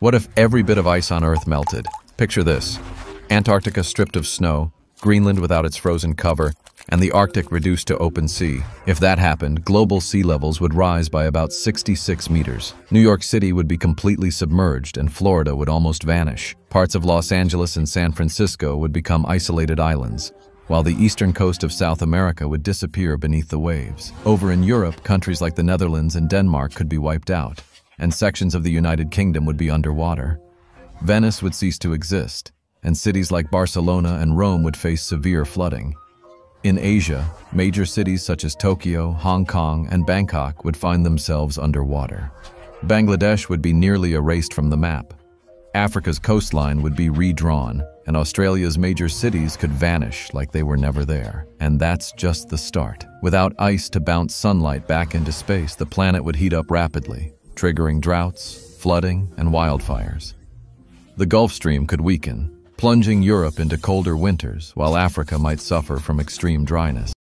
What if every bit of ice on Earth melted? Picture this. Antarctica stripped of snow, Greenland without its frozen cover, and the Arctic reduced to open sea. If that happened, global sea levels would rise by about 66 meters. New York City would be completely submerged and Florida would almost vanish. Parts of Los Angeles and San Francisco would become isolated islands, while the eastern coast of South America would disappear beneath the waves. Over in Europe, countries like the Netherlands and Denmark could be wiped out, and sections of the United Kingdom would be underwater. Venice would cease to exist, and cities like Barcelona and Rome would face severe flooding. In Asia, major cities such as Tokyo, Hong Kong, and Bangkok would find themselves underwater. Bangladesh would be nearly erased from the map. Africa's coastline would be redrawn, and Australia's major cities could vanish like they were never there. And that's just the start. Without ice to bounce sunlight back into space, the planet would heat up rapidly, triggering droughts, flooding, and wildfires. The Gulf Stream could weaken, plunging Europe into colder winters, while Africa might suffer from extreme dryness.